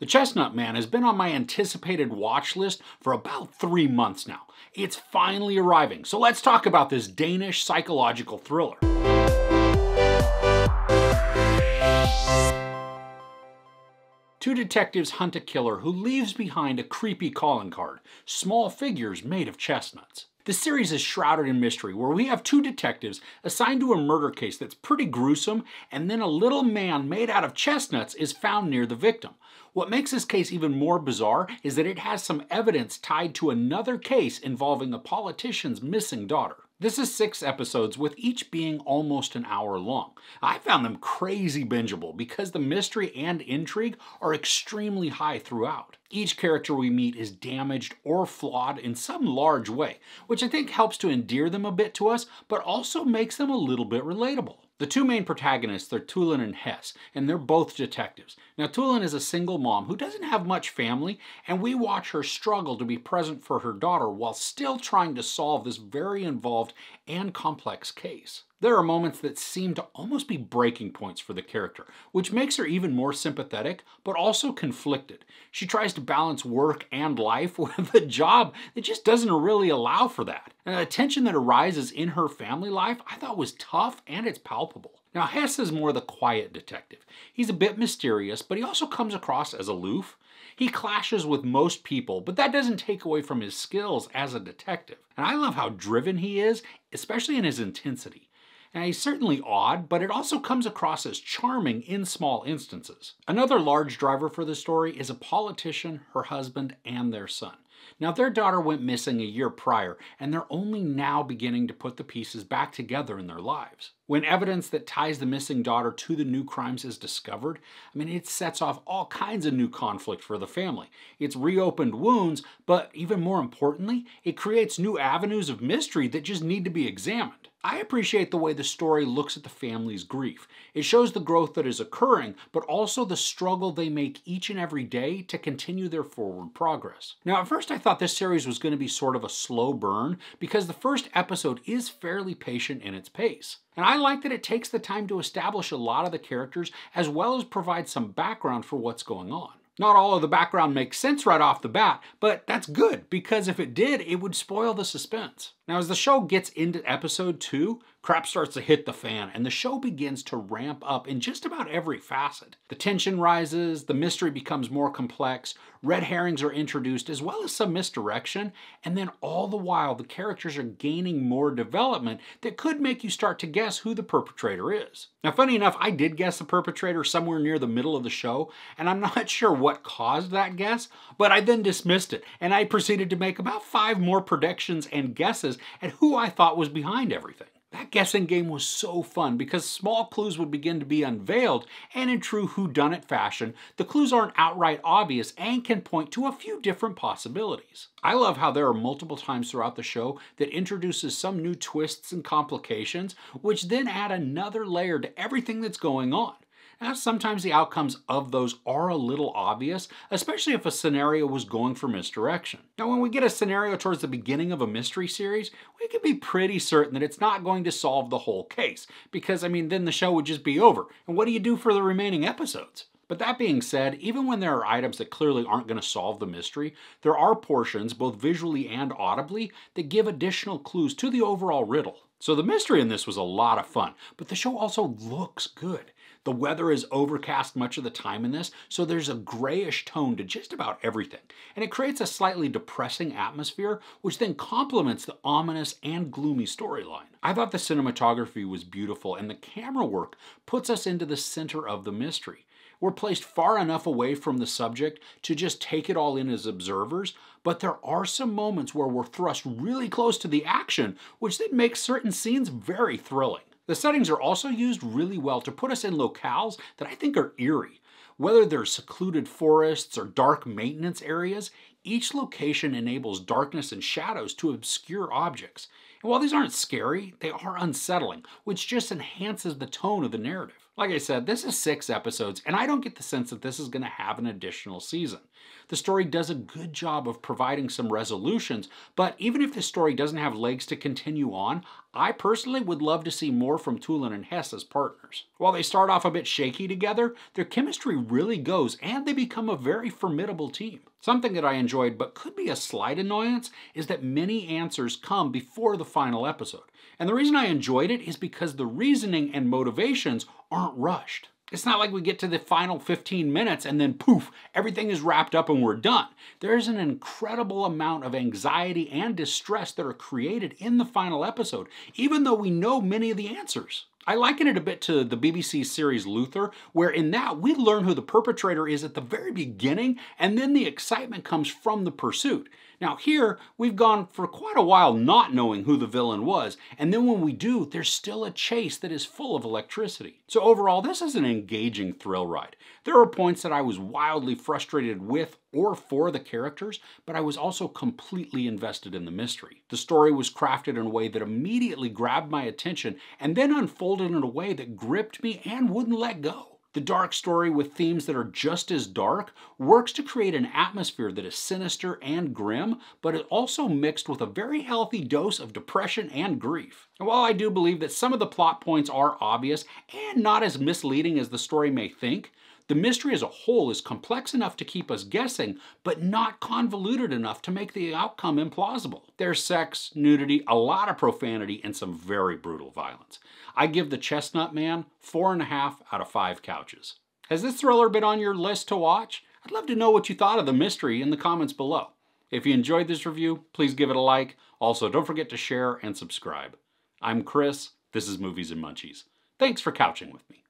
The Chestnut Man has been on my anticipated watch list for about three months now. It's finally arriving, so let's talk about this Danish psychological thriller. Two detectives hunt a killer who leaves behind a creepy calling card small figures made of chestnuts. The series is shrouded in mystery, where we have two detectives assigned to a murder case that's pretty gruesome, and then a little man made out of chestnuts is found near the victim. What makes this case even more bizarre is that it has some evidence tied to another case involving a politician's missing daughter. This is six episodes, with each being almost an hour long. I found them crazy bingeable because the mystery and intrigue are extremely high throughout. Each character we meet is damaged or flawed in some large way, which I think helps to endear them a bit to us, but also makes them a little bit relatable. The two main protagonists are Thulin and Hess, and they're both detectives. Now, Thulin is a single mom who doesn't have much family, and we watch her struggle to be present for her daughter while still trying to solve this very involved and complex case. There are moments that seem to almost be breaking points for the character, which makes her even more sympathetic, but also conflicted. She tries to balance work and life with a job that just doesn't really allow for that. And the tension that arises in her family life I thought was tough and it's palpable. Now, Hess is more the quiet detective. He's a bit mysterious, but he also comes across as aloof. He clashes with most people, but that doesn't take away from his skills as a detective. And I love how driven he is, especially in his intensity. Now, he's certainly odd, but it also comes across as charming in small instances. Another large driver for the story is a politician, her husband, and their son. Now, their daughter went missing a year prior, and they're only now beginning to put the pieces back together in their lives. When evidence that ties the missing daughter to the new crimes is discovered, I mean, it sets off all kinds of new conflict for the family. It's reopened wounds, but even more importantly, it creates new avenues of mystery that just need to be examined. I appreciate the way the story looks at the family's grief. It shows the growth that is occurring, but also the struggle they make each and every day to continue their forward progress. Now, at first I thought this series was going to be sort of a slow burn because the first episode is fairly patient in its pace. And I like that it takes the time to establish a lot of the characters as well as provide some background for what's going on. Not all of the background makes sense right off the bat, but that's good because if it did, it would spoil the suspense. Now, as the show gets into episode two, crap starts to hit the fan and the show begins to ramp up in just about every facet. The tension rises, the mystery becomes more complex, red herrings are introduced, as well as some misdirection, and then all the while the characters are gaining more development that could make you start to guess who the perpetrator is. Now, funny enough, I did guess the perpetrator somewhere near the middle of the show, and I'm not sure what caused that guess, but I then dismissed it, and I proceeded to make about five more predictions and guesses at who I thought was behind everything. That guessing game was so fun because small clues would begin to be unveiled, and in true whodunit fashion, the clues aren't outright obvious and can point to a few different possibilities. I love how there are multiple times throughout the show that introduces some new twists and complications, which then add another layer to everything that's going on. Now, sometimes the outcomes of those are a little obvious, especially if a scenario was going for misdirection. Now, when we get a scenario towards the beginning of a mystery series, we can be pretty certain that it's not going to solve the whole case, because, I mean, then the show would just be over. And what do you do for the remaining episodes? But that being said, even when there are items that clearly aren't going to solve the mystery, there are portions, both visually and audibly, that give additional clues to the overall riddle. So the mystery in this was a lot of fun, but the show also looks good. The weather is overcast much of the time in this, so there's a grayish tone to just about everything. And it creates a slightly depressing atmosphere, which then complements the ominous and gloomy storyline. I thought the cinematography was beautiful, and the camera work puts us into the center of the mystery. We're placed far enough away from the subject to just take it all in as observers, but there are some moments where we're thrust really close to the action, which then makes certain scenes very thrilling. The settings are also used really well to put us in locales that I think are eerie. Whether they're secluded forests or dark maintenance areas, each location enables darkness and shadows to obscure objects. And while these aren't scary, they are unsettling, which just enhances the tone of the narrative. Like I said, this is six episodes, and I don't get the sense that this is going to have an additional season. The story does a good job of providing some resolutions, but even if the story doesn't have legs to continue on, I personally would love to see more from Thulin and Hess as partners. While they start off a bit shaky together, their chemistry really goes and they become a very formidable team. Something that I enjoyed but could be a slight annoyance is that many answers come before the final episode. And the reason I enjoyed it is because the reasoning and motivations aren't rushed. It's not like we get to the final 15 minutes and then poof, everything is wrapped up and we're done. There's an incredible amount of anxiety and distress that are created in the final episode, even though we know many of the answers. I liken it a bit to the BBC series Luther, where in that we learn who the perpetrator is at the very beginning, and then the excitement comes from the pursuit. Now, here, we've gone for quite a while not knowing who the villain was, and then when we do, there's still a chase that is full of electricity. So, overall, this is an engaging thrill ride. There are points that I was wildly frustrated with or for the characters, but I was also completely invested in the mystery. The story was crafted in a way that immediately grabbed my attention and then unfolded in a way that gripped me and wouldn't let go. The dark story with themes that are just as dark works to create an atmosphere that is sinister and grim, but is also mixed with a very healthy dose of depression and grief. And while I do believe that some of the plot points are obvious and not as misleading as the story may think, the mystery as a whole is complex enough to keep us guessing, but not convoluted enough to make the outcome implausible. There's sex, nudity, a lot of profanity, and some very brutal violence. I give The Chestnut Man four and a half out of five couches. Has this thriller been on your list to watch? I'd love to know what you thought of the mystery in the comments below. If you enjoyed this review, please give it a like. Also, don't forget to share and subscribe. I'm Chris. This is Movies and Munchies. Thanks for couching with me.